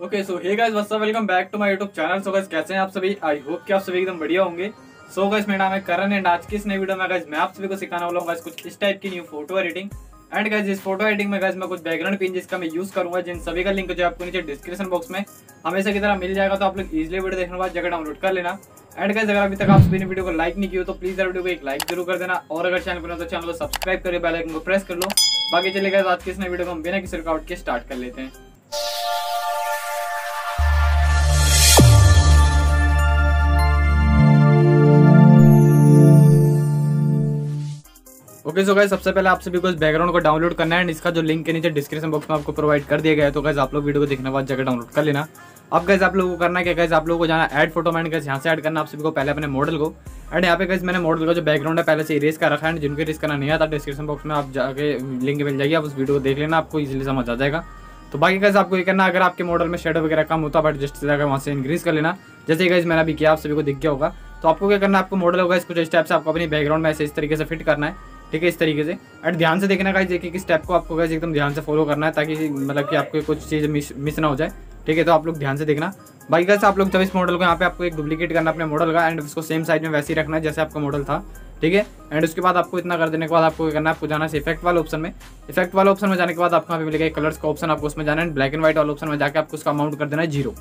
Okay so hey guys what's up welcome back to my YouTube channel so guys कैसे हैं आप सभी? I hope कि आप सभी एकदम बढ़िया होंगे। सो गाइस मेरा नाम है करण एंड आज की इस नई वीडियो में गाइस मैं आप सभी को सिखाने वाला हूँ गाइस कुछ इस टाइप की new photo editing and guys इस फ़ोटो एडिटिंग में गाइस मैं कुछ बैकग्राउंड पिन जिसका मैं यूज़ करूँगा, जिन सभी का लिंक जो आपको नीचे डिस्क्रिप्शन बॉक्स में हमेशा की तरह मिल जाएगा तो आप लोग इजीली वीडियो देखने के बाद जगह डाउनलोड कर लेना। एंड गाइस अगर अभी तक आप सभी ने वीडियो को लाइक नहीं किया तो प्लीज़ वीडियो को एक लाइक ज़रूर कर देना। और अगर चैनल पर तो चैनल को सब्सक्राइब करके बेल आइकन को प्रेस कर लो। बाकी चले गाइस आज की इस नई वीडियो को हम बिना किसी रुकावट के स्टार्ट कर लेते हैं। ओके सो गाइस सबसे पहले आप सभी को इस बैकग्राउंड को डाउनलोड करना है एंड इसका जो लिंक है नीचे डिस्क्रिप्शन बॉक्स में आपको प्रोवाइड कर दिया गया है तो गाइस आप लोग वीडियो को देखने के बाद जगह डाउनलोड कर लेना। अब गाइस आप लोगों को करना क्या गाइस आप लोगों को जाना ऐड फ़ोटो मैंने गाइस यहाँ से ऐड करना, आप सभी को पहले अपने मॉडल को। एंड यहाँ पे गाइस मैंने मॉडल का जो बैकग्राउंड है, पहले से इरेज कर रखा है जिनको इरेज करना नहीं आता डिस्क्रिप्शन बॉक्स में आप जाके लिंक मिल जाएगी, आप उस वीडियो को देख लेना, आपको इजिली समझ आ जाएगा। तो बाकी गाइस आपको ये करना, अगर आपके मॉडल में शेडो वगैरह कम होता बट जस्ट जाकर वहाँ से इंक्रीज कर लेना, जैसे गाइस मैंने अभी किया, आप सभी को दिख गया होगा। तो आपको क्या करना है, आपको मॉडल होगा इस कुछ स्टेप से आपको अपनी बैकग्राउंड में ऐसे इस तरीके से फिट करना है। ठीक है, इस तरीके से। एंड ध्यान से देखना का एक स्टेप को आपको गाइस एकदम ध्यान से फॉलो करना है, ताकि मतलब कि आपको कुछ चीज़ मिस मिस ना हो जाए। ठीक है तो आप लोग ध्यान से देखना। बाकी गाइस आप लोग जब इस मॉडल को, यहाँ पे आपको एक डुप्लीकेट करना अपने मॉडल का एंड उसको सेम साइज़ में वैसे ही रखना है, जैसे आपका मॉडल था। ठीक है एंड उसके बाद आपको इतना कर देने के बाद आपको क्या करना है, आपको जाना है इफ़ेक्ट वाले ऑप्शन में। इफ़ेक्ट वाले ऑप्शन में जाने के बाद आपको यहाँ पे मिलेगा कलर्स का ऑप्शन आपको उसमें जाना है ब्लैक एंड व्हाइट वाले ऑप्शन में जाकर आपको उसका अमाउंट कर देना है ज़ीरो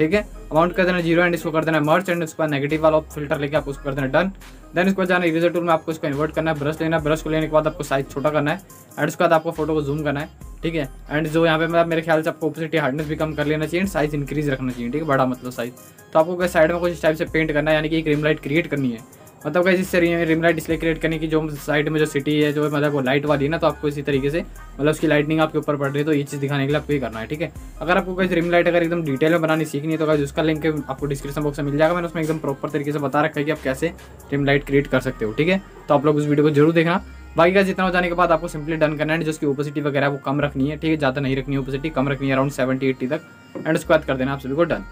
ठीक है? अमाउंट कर देना ज़ीरो एंड इसको कर देना मर्च एंड उसके बाद नेगेटिव वाला फ़िल्टर लेके आपको उसको कर देना डन देन इसको जाना इरेजर टूल में आपको इसको इन्वर्ट करना है ब्रश लेना है. ब्रश को लेने के बाद आपको साइज़ छोटा करना है एंड उसके बाद आपको फ़ोटो को जूम करना है, ठीक है? एंड जो यहाँ पे मतलब मेरे ख्याल से आपको ओपोसिटी हार्डनेस भी कम कर लेना चाहिए साइज़ इंक्रीज रखना चाहिए, ठीक है? बड़ा मतलब साइज़ तो आपको साइड में कुछ इस टाइप से पेंट करना है, यानी कि एक रिम लाइट क्रिएट करनी है मतलब कैसे इससे रिम लाइट इसलिए क्रिएट करने की जो साइड में जो सिटी है, जो मतलब वो लाइट वाली है ना तो आपको इसी तरीके से मतलब उसकी लाइटनिंग आपके ऊपर पड़ रही है तो ये चीज़ दिखाने के लिए आपको ये करना है, ठीक है? अगर आपको कोई रिम लाइट अगर एकदम डिटेल में बनानी सीखनी है तो अगर उसका लिंक आपको डिस्क्रिप्शन बॉक्स में मिल जाएगा। मैंने उसमें एकदम प्रॉपर तरीके से बता रखा है कि आप कैसे रिम लाइट क्रिएट कर सकते हो, ठीक है? तो आप लोग उस वीडियो को ज़रूर देखना। बाकी का जितना हो जाने के बाद आपको सिंपली डन करना है जिसकी ओपोसिटी वगैरह वो कम रखनी है, ठीक है? ज़्यादा नहीं रखनी है ओपोसिटी कम रखनी है अराउंड सेवेंटी एट्टी तक एंड उसके बाद कर देना आप सभी को डन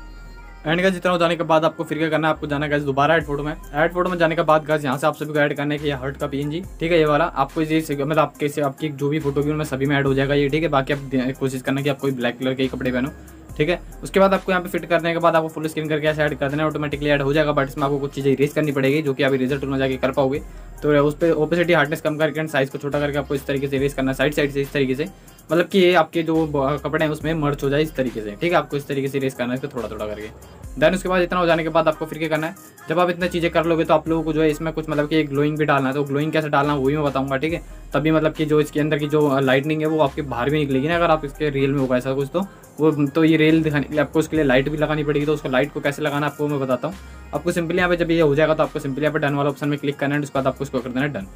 एंड जितना हो जाने के बाद आपको फिर क्या करना है? आपको जाना है दोबारा एड फ़ोटो में। एड फ़ोटो में जाने के बाद गाइस यहाँ से आप सभी को ऐड करना कि हर्ट का पीएनजी ठीक है, ये वाला। आपको मतलब आपके से आपकी जो भी फ़ोटो की उनमें सभी में ऐड हो जाएगा ये। ठीक है, बाकी आप कोशिश करना कि आप कोई ब्लैक कलर के कपड़े पहनो। ठीक है, उसके बाद आपको यहाँ पे फिट करने के बाद आपको फुल स्क्रीन करके ऐसे ऐड कर देना ऑटोमेटिकली ऐड हो जाएगा बट इसमें आपको कुछ चीज़ें इरेज करनी पड़ेगी, जो कि आप रिज़ल्ट में जाके कर पाओगे। तो उस पर ओपेसिटी हार्डनेस कम करके साइज़ को छोटा करके आपको इस तरीके से इरेज करना साइड साइड से इस तरीके से। मतलब कि ये आपके जो कपड़े हैं उसमें मर्च हो जाए इस तरीके से, ठीक है? आपको इस तरीके से रेस करना है, इसको थोड़ा थोड़ा करके। देन उसके बाद इतना हो जाने के बाद आपको फिर क्या करना है? जब आप इतनी चीज़ें कर लोगे तो आप लोगों को जो है इसमें कुछ मतलब कि ग्लोइंग भी डालना है। तो ग्लोइंग कैसे डालना है वही मैं बताऊँगा, ठीक है? तभी मतलब कि जो इसके अंदर की जो लाइटनिंग है वो आपके बाहर भी निकलेगी ना अगर आप इसके रेल में होगा ऐसा कुछ तो। वो तो ये रेल दिखाने के लिए आपको उसके लिए लाइट भी लगानी पड़ेगी तो उसको लाइट को कैसे लगाना आपको मैं बताता हूँ। आपको सिंपली यहाँ पे जब ये हो जाएगा तो आपको सिंपली यहाँ पे डन वाला ऑप्शन में क्लिक करना है उसके बाद आपको उसको कर देना डन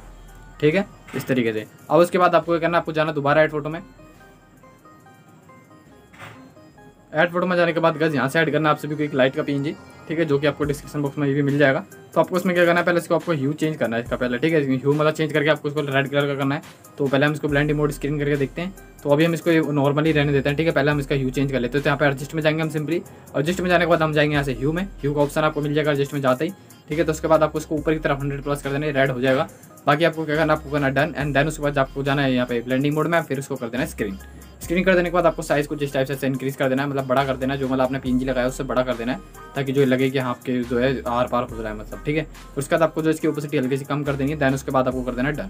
ठीक है? इस तरीके से। अब उसके बाद आपको क्या करना आपको जाना दोबारा एड फ़ोटो में। ऐड फ़ोटो में जाने के बाद गज यहाँ से ऐड करना आप सभी को एक लाइट का पीएनजी ठीक है, जो कि आपको डिस्क्रिप्शन बॉक्स में ये भी मिल जाएगा। तो आपको इसमें क्या करना है, पहले इसको आपको ह्यू चेंज करना है इसका पहले, ठीक है ह्यू मतलब चेंज करके आपको इसको रेड कलर का करना है। तो पहले हम इसको ब्लैंड मोड स्क्रीन करके देखते हैं। तो अभी हम इसको नॉर्मली रहने देते हैं, ठीक है, पहले हम इसका ह्यू चेंज कर लेते हैं। तो यहाँ पर एडजस्ट में जाएँगे हम सिंपली एडजस्ट में जाने के बाद हम जाएँगे यहाँ से ह्यू में। ह्यू का ऑप्शन आपको मिल जाएगा एडजस्ट में जाते ही, ठीक है तो उसके बाद आपको उसको ऊपर की तरफ़ हंड्रेड प्लस कर देना रेड हो जाएगा। बाकी आपको क्या करना आपको करना डन एंड देन उसके बाद आपको जाना है यहाँ पे ब्लेंडिंग मोड में, फिर उसको कर देना स्क्रीन स्क्रीन कर देने के बाद आपको साइज़ कुछ इस टाइप से इंक्रीज कर देना है मतलब बड़ा कर देना है, जो मतलब आपने पीएनजी लगाया उससे बड़ा कर देना है, ताकि जो लगे कि हाँ आपके जो है आर पार हो रहा है मतलब ठीक है? उसके बाद आपको जो इसकी ओपोसिटी हल्की सी कम कर देंगे देन उसके बाद आपको कर देना है डन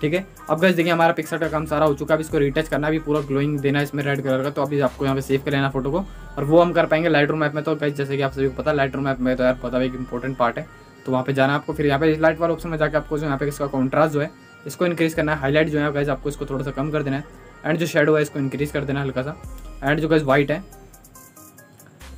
ठीक है? अब गैस देखिए, हमारा पिक्सल का काम सारा हो चुका है इसको रिटच करना भी पूरा ग्लोइंग देना है इसमें रेड कलर का तो अभी आपको यहाँ पे सेव कर लेना फ़ोटो को, और वो हम कर पाएँगे लाइट रूम ऐप में तो गैस जैसे कि आप सभी को पता है लाइट रूम ऐप में तो यार पता है एक इंपॉर्टेंट पार्ट है तो वहाँ पे जाना आपको, फिर यहाँ पे लाइट वाले ऑप्शन में जाकर आपको जो यहाँ पे इसका कॉन्ट्रास्ट जो है, इसको इंक्रीज करना है हाईलाइट जो है गैस आपको इसको थोड़ा सा कम कर देना है एंड जो शेडो है, इसको इंक्रीज कर देना हल्का सा। एंड जो गैस वाइट है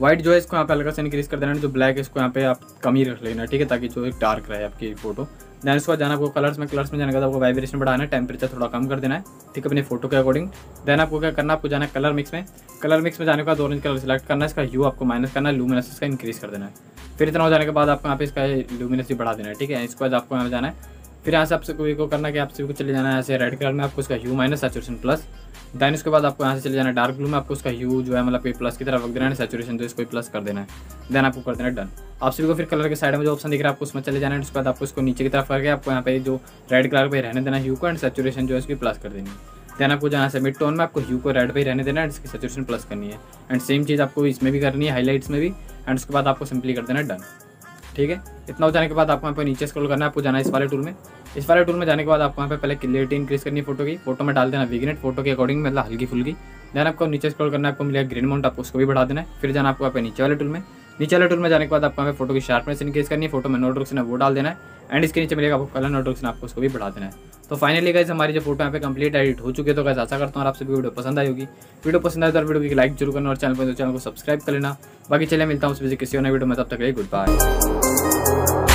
वाइट जो है, इसको यहाँ पे हल्का सा इंक्रीज कर देना जो ब्लैक है, इसको यहाँ पे आप कम ही रख लेना, ठीक है, ताकि जो एक डार्क रहे आपकी फ़ोटो देन उसके बाद जाना आपको कलर्स में कलर्स में जाने का आपको वाइब्रेशन बढ़ाना है टेम्परेचर थोड़ा कम कर देना है, ठीक है, अपने फ़ोटो के अकॉर्डिंग देन आपको क्या करना, आपको जाना है कलर मिक्स में। कलर मिक्स में जाने के बाद ऑरेंज कलर सेलेक्ट करना है, इसका यू आपको माइनस करना है लूमिनस इसका इंक्रीज कर देना है। फिर इतना हो जाने के बाद आपको यहाँ पे इसका लूमिनस भी बढ़ा देना है, ठीक है, इसके बाद आपको यहाँ जाना है। फिर यहाँ से आपसे कोई को करना कि आप सभी को चले जाना है ऐसे रेड कलर में, आपको उसका hue minus saturation plus then उसके बाद आपको यहाँ से चले जाना है डार्क ब्लू में, आपको उसका ह्यू जो है मतलब प्लस की तरफ़ रख देना है सेचुरेशन तो इसको प्लस कर देना है। देन आपको कर देना है डन आप सभी को फिर कलर के साइड में जो ऑप्शन दिख रहा है, आपको उसमें चले जाना है, उसके बाद आपको इसको नीचे की तरफ़ करके आपको यहाँ पे जो रेड कलर पर रहने देना ह्यू को एंड सेचुरेशन जो है उसकी प्लस कर देनी है। देन आपको जहाँ से मिड टोन में आपको ह्यू को रेड पे ही रहने देना है, इसकी सेचुरेशन प्लस करनी है। एंड सेम चीज़ आपको इसमें भी करनी है हाईलाइट्स में भी। एंड उसके बाद आपको सिंपली कर देना है डन ठीक है? इतना हो जाने के बाद आपको यहाँ पर नीचे स्क्रॉल करना है, आपको जाना है इस वाले टूल में। इस वाले टूल में जाने के बाद आपको यहाँ पे पहले क्लियरिटी इंक्रीज करनी है फ़ोटो की। फ़ोटो में डाल देना विगनेट फ़ोटो के अकॉर्डिंग मतलब हल्की फुल्की। देन आपको नीचे स्क्रॉल करना है, आपको मिलेगा ग्रीन माउंट आपको उसको भी बढ़ा देना है। फिर जाना आपको यहाँ पे नीचे वाले टूल में। नीचे वाले टूल में जाने के बाद आपको यहाँ पे फ़ोटो की शार्पनेस इंक्रीज करनी है फ़ोटो में नोट है वो डाल देना है। एंड इसके नीचे मिलेगा आपको कलर नोट आपको उसको भी बढ़ा देना है। तो फाइनली गाइज़ हमारी जो फ़ोटो यहाँ पे कंप्लीट एडिट हो चुके तो गाइज़ आशा करता हूँ आप सभी वीडियो पसंद आई होगी। वीडियो पसंद आए तो वीडियो की लाइक ज़रूर करना और चैनल पर तो चैनल को सब्सक्राइब कर लेना। बाकी चले मिलता हूँ उस किसी और वीडियो में, तब तक गुड बाय